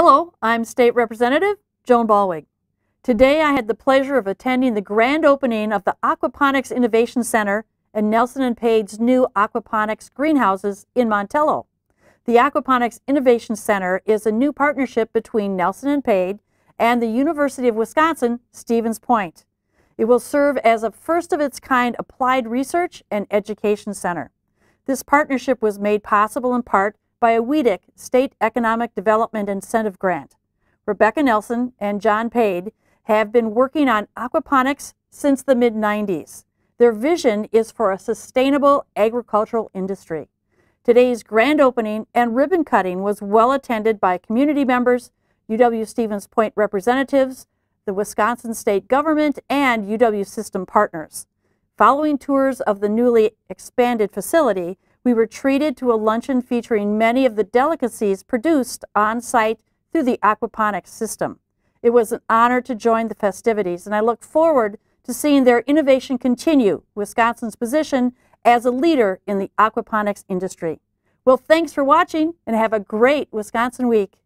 Hello, I'm State Representative Joan Ballweg. Today I had the pleasure of attending the grand opening of the Aquaponics Innovation Center and Nelson and Pade's new aquaponics greenhouses in Montello. The Aquaponics Innovation Center is a new partnership between Nelson and Pade and the University of Wisconsin Stevens Point. It will serve as a first of its kind applied research and education center. This partnership was made possible in part by a WEDC State Economic Development Incentive Grant. Rebecca Nelson and John Pade have been working on aquaponics since the mid 90s. Their vision is for a sustainable agricultural industry. Today's grand opening and ribbon cutting was well attended by community members, UW Stevens Point representatives, the Wisconsin state government, and UW system partners. Following tours of the newly expanded facility, we were treated to a luncheon featuring many of the delicacies produced on site through the aquaponics system. It was an honor to join the festivities, and I look forward to seeing their innovation continue Wisconsin's position as a leader in the aquaponics industry. Well, thanks for watching and have a great Wisconsin week.